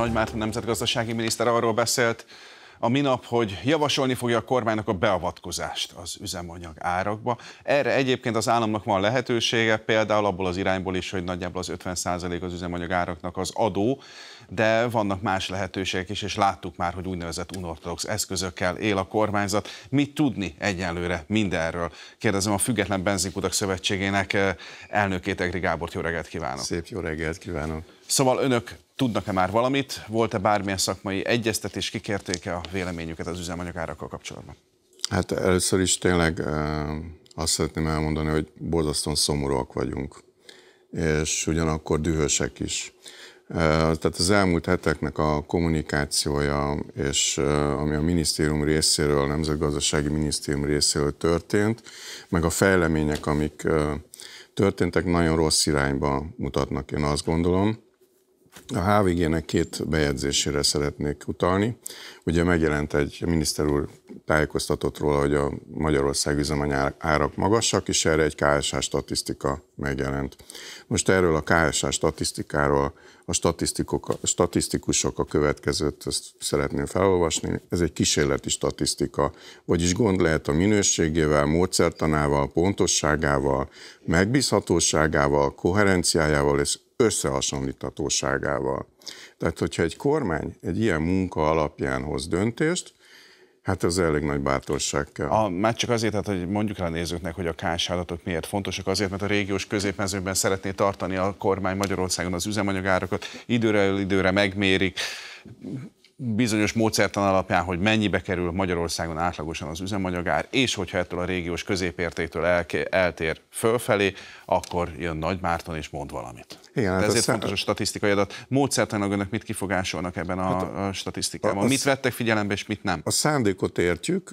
Nagy Márton nemzetgazdasági miniszter arról beszélt a minap, hogy javasolni fogja a kormánynak a beavatkozást az üzemanyag árakba. Erre egyébként az államnak van lehetősége, például abból az irányból is, hogy nagyjából az 50% az üzemanyag áraknak az adó, de vannak más lehetőségek is, és láttuk már, hogy úgynevezett unortodox eszközökkel él a kormányzat. Mit tudni egyenlőre mindenről? Kérdezem a Független Benzinkutak Szövetségének eh, elnökét, Egri Gábort, jó reggelt kívánok! Szép jó reggelt kívánok! Szóval önök tudnak-e már valamit? Volt-e bármilyen szakmai egyeztetés? Kikérték-e a véleményüket az üzemanyagárakkal kapcsolatban? Hát először is tényleg eh, azt szeretném elmondani, hogy borzasztóan szomorúak vagyunk, és ugyanakkor dühösek is. Tehát az elmúlt heteknek a kommunikációja, és ami a minisztérium részéről, a Nemzetgazdasági Minisztérium részéről történt, meg a fejlemények, amik történtek, nagyon rossz irányba mutatnak, én azt gondolom. A HVG-nek két bejegyzésére szeretnék utalni. Ugye megjelent egy, a miniszter úr tájékoztatott róla, hogy a Magyarország üzemanyag árak magasak, és erre egy KSH statisztika megjelent. Most erről a KSH statisztikáról a statisztikusok a következőt ezt szeretném felolvasni. Ez egy kísérleti statisztika, vagyis gond lehet a minőségével, módszertanával, pontosságával, megbízhatóságával, koherenciájával és összehasonlíthatóságával. Tehát, hogyha egy kormány egy ilyen munka alapján hoz döntést, Hát ez elég nagy bátorság kell. A, már csak azért, hát, hogy mondjuk el a nézőknek, hogy a KS miért fontosak, azért, mert a régiós középmezőben szeretné tartani a kormány Magyarországon az üzemanyagárakat, időre időre megmérik, bizonyos módszertan alapján, hogy mennyibe kerül Magyarországon átlagosan az üzemanyagár, és hogyha ettől a régiós középértéktől el, eltér fölfelé, akkor jön Nagy Márton és mond valamit. Igen, hát ezért fontos a statisztikai adat. Módszertanak önök mit kifogásolnak ebben a, hát a, a statisztikában? A, mit vettek figyelembe, és mit nem? A szándékot értjük,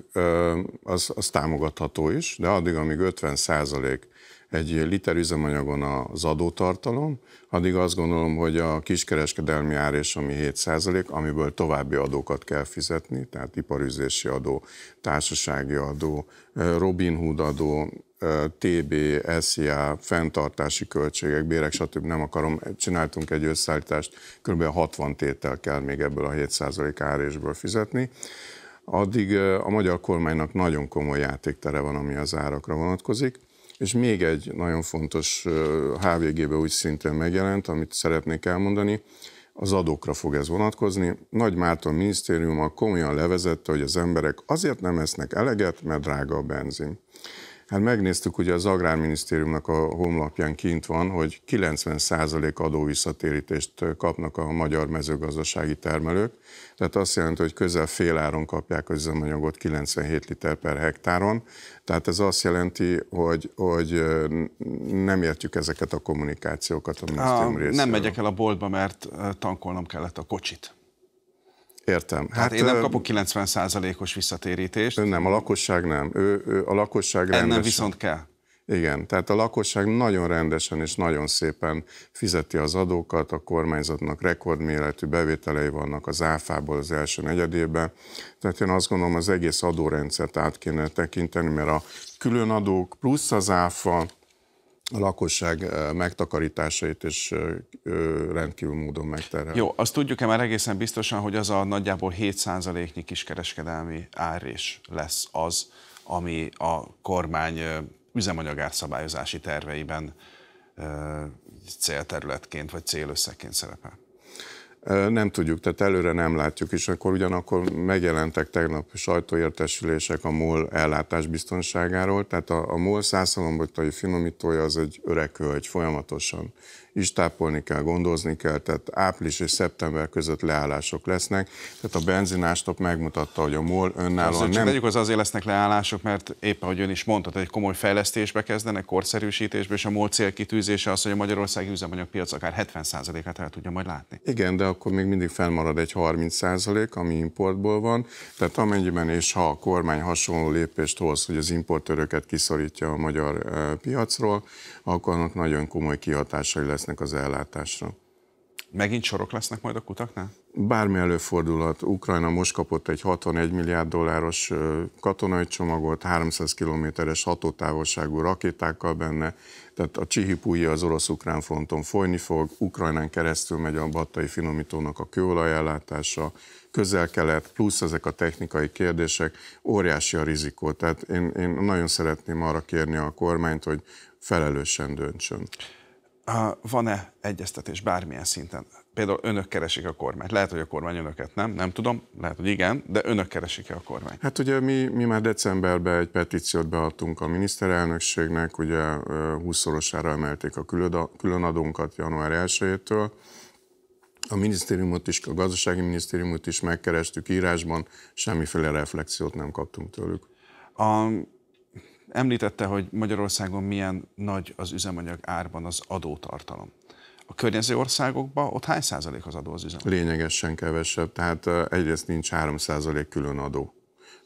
az, az támogatható is, de addig, amíg 50 százalék egy liter üzemanyagon az adótartalom, addig azt gondolom, hogy a kiskereskedelmi árés, ami 7%, amiből további adókat kell fizetni, tehát iparüzési adó, társasági adó, Robin Hood adó, TB, SZIA, fenntartási költségek, bérek, stb. nem akarom, csináltunk egy összeállítást, kb. 60 tétel kell még ebből a 7% árésből fizetni. Addig a magyar kormánynak nagyon komoly játéktere van, ami az árakra vonatkozik. És még egy nagyon fontos HVG-be úgy szintén megjelent, amit szeretnék elmondani, az adókra fog ez vonatkozni. Nagy Márton minisztériuma komolyan levezette, hogy az emberek azért nem esznek eleget, mert drága a benzin. Hát megnéztük, ugye az Agrárminisztériumnak a honlapján kint van, hogy 90% adóvisszatérítést kapnak a magyar mezőgazdasági termelők, tehát azt jelenti, hogy közel fél áron kapják az üzemanyagot 97 liter per hektáron, tehát ez azt jelenti, hogy, hogy nem értjük ezeket a kommunikációkat a minisztérium részéről. Nem megyek el a boltba, mert tankolnom kellett a kocsit. Értem. Hát, hát én nem kapok 90%-os visszatérítést. Nem, a lakosság nem. Ő, ő a lakosság rendesen. Ennem viszont kell. Igen, tehát a lakosság nagyon rendesen és nagyon szépen fizeti az adókat, a kormányzatnak rekordméretű bevételei vannak az áfából az első negyedében. Tehát én azt gondolom, az egész adórendszert át kéne tekinteni, mert a különadók plusz az áfa, a lakosság megtakarításait és rendkívül módon megterhel. Jó, azt tudjuk-e már egészen biztosan, hogy az a nagyjából 7%-nyi kiskereskedelmi árés lesz az, ami a kormány üzemanyagárszabályozási terveiben célterületként vagy célösszegként szerepel? Nem tudjuk, tehát előre nem látjuk, és akkor ugyanakkor megjelentek tegnap sajtóértesülések a MOL ellátás biztonságáról, tehát a, a MOL százszalombotai finomítója az egy öreg hölgy, folyamatosan is tápolni kell, gondozni kell, tehát április és szeptember között leállások lesznek. Tehát a benzinástop megmutatta, hogy a MOL önállóan nem... Vegyük az azért lesznek leállások, mert éppen, hogy ön is mondta, hogy egy komoly fejlesztésbe kezdenek, korszerűsítésbe, és a MOL célkitűzése az, hogy a Magyarországi üzemanyagpiac akár 70%-át el tudja majd látni. Igen, de akkor még mindig fennmarad egy 30%, ami importból van. Tehát amennyiben és ha a kormány hasonló lépést hoz, hogy az importőröket kiszorítja a magyar piacról, akkor annak nagyon komoly kihatásai lesznek az ellátásra. Megint sorok lesznek majd a kutaknál? Bármi előfordulhat. Ukrajna most kapott egy 61 milliárd dolláros katonai csomagot, 300 kilométeres hatótávolságú rakétákkal benne, tehát a csihipúji az orosz-ukrán fronton folyni fog, Ukrajnán keresztül megy a battai finomítónak a kőolajellátása, közel-kelet, plusz ezek a technikai kérdések, óriási a rizikó. Tehát én, én nagyon szeretném arra kérni a kormányt, hogy felelősen döntsön. Van-e egyeztetés bármilyen szinten? Például önök keresik a kormányt. Lehet, hogy a kormány önöket nem, nem tudom, lehet, hogy igen, de önök keresik-e a kormányt? Hát ugye mi, mi már decemberben egy petíciót beadtunk a miniszterelnökségnek, ugye 20-szorosára emelték a különadónkat január 1-től. A minisztériumot is, a gazdasági minisztériumot is megkerestük írásban, semmiféle reflexiót nem kaptunk tőlük. A Említette, hogy Magyarországon milyen nagy az üzemanyag árban az adótartalom. A környező országokban ott hány százalék az adó az üzemanyag? Lényegesen kevesebb, tehát egyrészt nincs 3 százalék külön adó.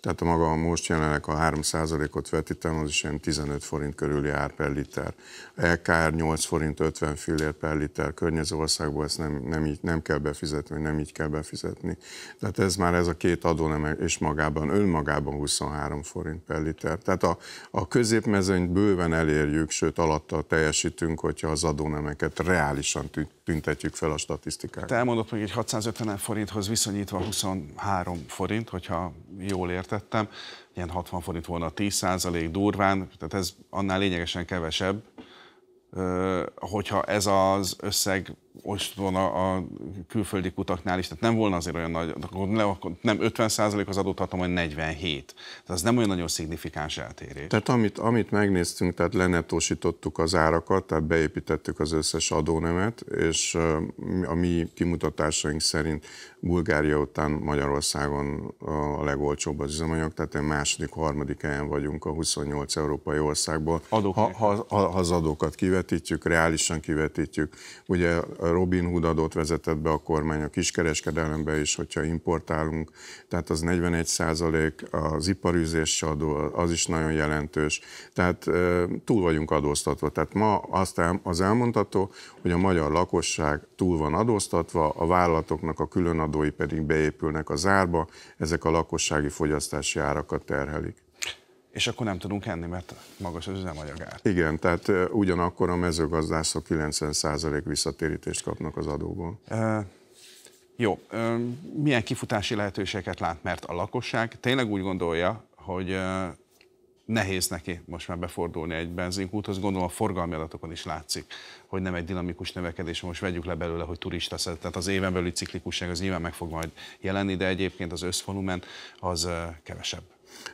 Tehát a maga most jelenleg a 3%-ot vetítem, az is ilyen 15 forint körüli ár per liter. LKR 8 forint 50 fillér per liter, környező országból ezt nem, nem, így, nem kell befizetni, nem így kell befizetni. Tehát ez már ez a két adó nem, és magában, önmagában 23 forint per liter. Tehát a, a középmezőnyt bőven elérjük, sőt alatta teljesítünk, hogyha az adónemeket reálisan tüntetjük fel a statisztikákat. Te elmondott még egy 650 forinthoz viszonyítva 23 forint, hogyha jól értettem, ilyen 60 forint volna a 10 százalék durván, tehát ez annál lényegesen kevesebb, hogyha ez az összeg most volna a külföldi kutaknál is, tehát nem volna azért olyan nagy, nem 50% az adótartom, hanem 47. Tehát az nem olyan nagyon szignifikáns eltérés. Tehát amit, amit megnéztünk, tehát lenetósítottuk az árakat, tehát beépítettük az összes adónemet, és a mi kimutatásaink szerint Bulgária után Magyarországon a legolcsóbb az üzemanyag, tehát egy második, harmadik helyen vagyunk a 28 európai országból. Adók ha, ha, ha, ha az adókat kivetítjük, reálisan kivetítjük, ugye Robin Hood adót vezetett be a kormány a kiskereskedelembe is, hogyha importálunk, tehát az 41 százalék, az iparűzési adó az is nagyon jelentős, tehát túl vagyunk adóztatva. Tehát ma azt az elmondható, hogy a magyar lakosság túl van adóztatva, a vállalatoknak a különadói pedig beépülnek a zárba, ezek a lakossági fogyasztási árakat terhelik és akkor nem tudunk enni, mert magas az üzemanyagár. Igen, tehát ugyanakkor a mezőgazdászok 90% visszatérítést kapnak az adóból. E, jó, e, milyen kifutási lehetőségeket lát, mert a lakosság tényleg úgy gondolja, hogy e, nehéz neki most már befordulni egy benzinkúthoz. Gondolom a forgalmi adatokon is látszik, hogy nem egy dinamikus növekedés, most vegyük le belőle, hogy turista szed. Tehát az éven belüli ciklikusság az nyilván meg fog majd jelenni, de egyébként az összvolumen az kevesebb.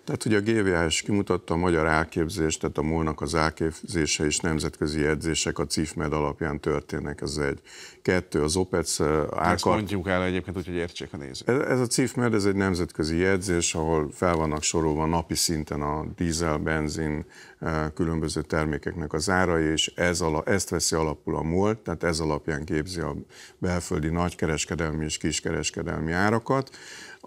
Tehát ugye a GVH is kimutatta a magyar elképzést, tehát a múlnak az elképzése és nemzetközi edzések a CIFMED alapján történnek, ez egy. Kettő, az OPEC árkart... Ezt mondjuk el egyébként hogy értsék a nézők. Ez, ez a CIFMED, ez egy nemzetközi jegyzés, ahol fel vannak sorolva napi szinten a dízel, benzin, különböző termékeknek az árai, és ez ala, ezt veszi alapul a MOL, tehát ez alapján képzi a belföldi nagykereskedelmi és kiskereskedelmi árakat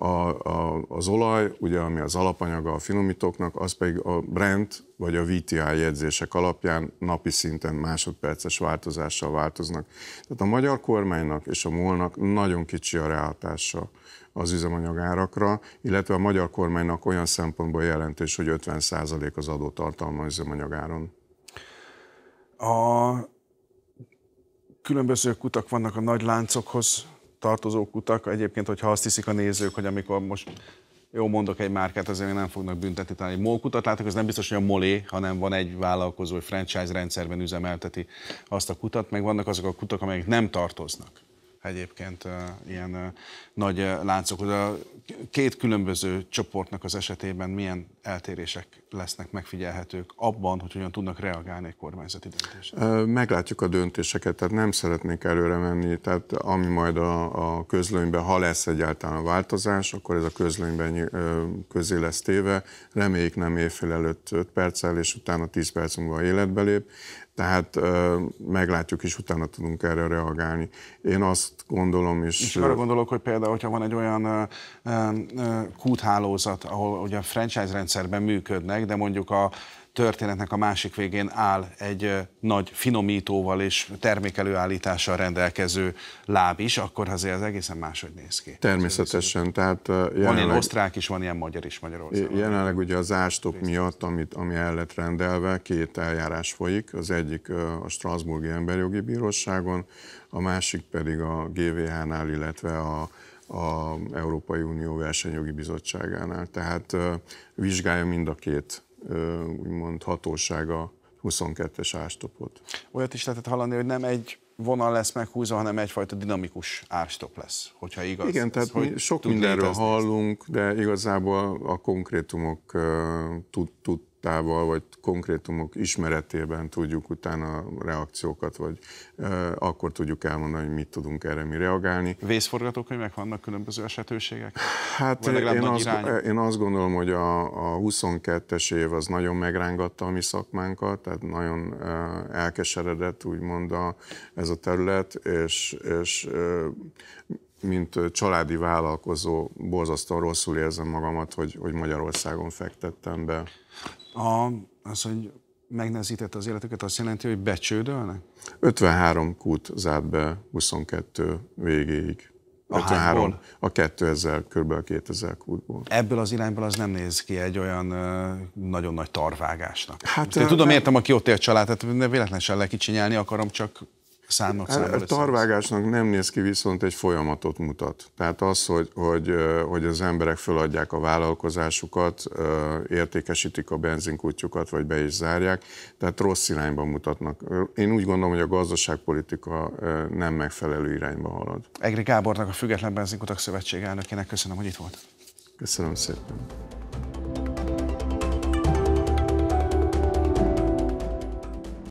a, a, az olaj, ugye, ami az alapanyaga a finomítóknak, az pedig a Brent vagy a VTI jegyzések alapján napi szinten másodperces változással változnak. Tehát a magyar kormánynak és a MOL-nak nagyon kicsi a ráhatása az üzemanyagárakra, illetve a magyar kormánynak olyan szempontból jelentős, hogy 50% az adótartalma üzemanyagáron. A különböző kutak vannak a nagy láncokhoz tartozó kutak. Egyébként, hogyha azt hiszik a nézők, hogy amikor most jó mondok egy márkát, azért nem fognak büntetni, talán egy molkutat látok, az nem biztos, hogy a molé, hanem van egy vállalkozó, hogy franchise rendszerben üzemelteti azt a kutat, meg vannak azok a kutak, amelyek nem tartoznak egyébként ilyen nagy láncok. A két különböző csoportnak az esetében milyen eltérések lesznek megfigyelhetők abban, hogy hogyan tudnak reagálni egy kormányzati döntésre? Meglátjuk a döntéseket, tehát nem szeretnék előre menni, tehát ami majd a, a közlönyben, ha lesz egyáltalán a változás, akkor ez a közlönyben közé lesz téve, reméljük nem évfél előtt 5 perccel, és utána 10 perc múlva életbe lép. Tehát meglátjuk, és utána tudunk erre reagálni. Én azt gondolom, és... És arra gondolok, hogy például, hogyha van egy olyan kúthálózat, ahol ugye a franchise rendszerben működnek, de mondjuk a történetnek a másik végén áll egy nagy finomítóval és termékelőállítással rendelkező láb is, akkor azért az egészen máshogy néz ki. Természetesen. Tehát jelenleg, van ilyen osztrák is, van ilyen magyar is Magyarországon. Jelenleg ugye az ástok miatt, amit, ami el lett rendelve, két eljárás folyik. Az egyik a Strasburgi Emberjogi Bíróságon, a másik pedig a GVH-nál, illetve a a Európai Unió Versenyjogi Bizottságánál. Tehát vizsgálja mind a két úgymond hatósága 22-es ástopot. Olyat is lehetett hallani, hogy nem egy vonal lesz meghúzva, hanem egyfajta dinamikus árstop lesz, hogyha igaz. Igen, tehát mi sok mindenről hallunk, de igazából a konkrétumok tud, tud, tával vagy konkrétumok ismeretében tudjuk utána a reakciókat, vagy e, akkor tudjuk elmondani, hogy mit tudunk erre mi reagálni. Vészforgatókönyvek vannak különböző esetőségek? Hát én azt, én azt gondolom, hogy a, a 22-es év az nagyon megrángatta a mi szakmánkat, tehát nagyon elkeseredett úgymond a, ez a terület, és, és mint családi vállalkozó borzasztóan rosszul érzem magamat, hogy, hogy Magyarországon fektettem be. A, az, hogy megnehezítette az életüket, azt jelenti, hogy becsődölnek? 53 kút zárt be 22 végéig. A 53, a 2000, kb. 2000 kútból. Ebből az irányból az nem néz ki egy olyan nagyon nagy tarvágásnak. Hát, én tudom, értem, aki ott él család, tehát véletlenül sem lekicsinyelni akarom, csak számok hát, A tarvágásnak nem néz ki, viszont egy folyamatot mutat. Tehát az, hogy, hogy, hogy az emberek föladják a vállalkozásukat, értékesítik a benzinkútjukat, vagy be is zárják, tehát rossz irányba mutatnak. Én úgy gondolom, hogy a gazdaságpolitika nem megfelelő irányba halad. Egri Gábornak, a Független Benzinkutak Szövetség elnökének köszönöm, hogy itt volt. Köszönöm szépen.